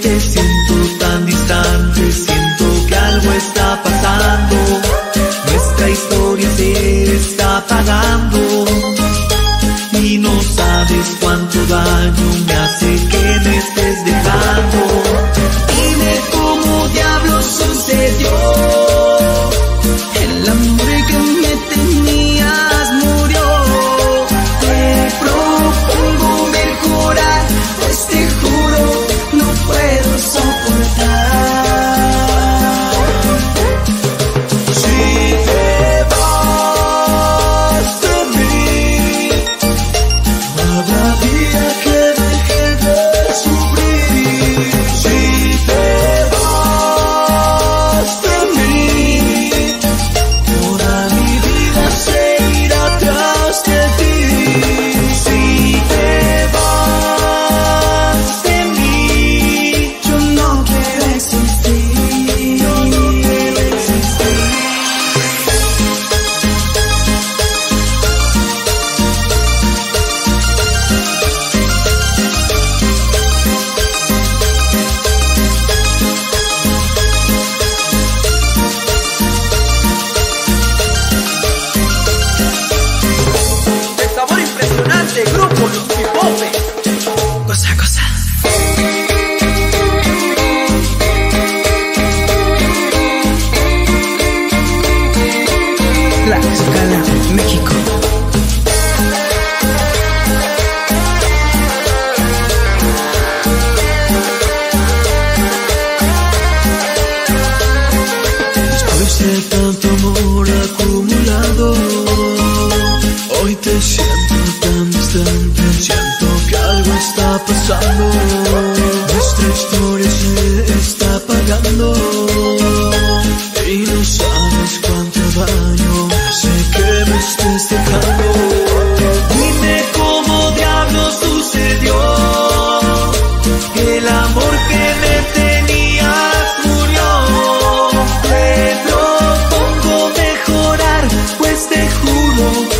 te siento tan distante, siento que algo está pasando. Nuestra historia se está apagando y no sabes cuánto daño me hace te siento tan distante, siento que algo está pasando. Nuestra historia se está apagando y no sabes cuánto daño sé que me estás dejando. Dime cómo diablos sucedió que el amor que me tenías murió. Te propongo mejorar, pues te juro